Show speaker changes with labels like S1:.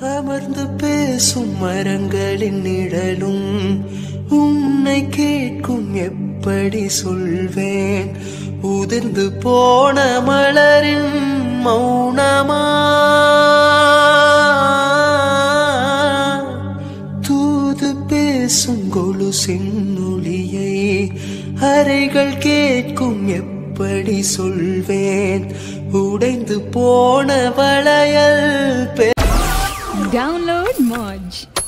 S1: அமர்ந்து பேசும் மரங்களின் நிழலும் உன்னை கேட்கும் எப்படி சொல்வேன்? உதிர்ந்து போன மலரின் மௌனமா? தூது பேசும் கொலுசின் ஒளியை அறைகள் கேட்கும் எப்படி சொல்வேன்? உடைந்து போன வளையல்
S2: Download Modge.